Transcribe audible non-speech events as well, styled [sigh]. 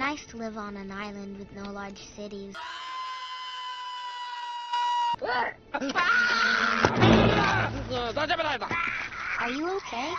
nice to live on an island with no large cities. [laughs] [laughs] Are you okay?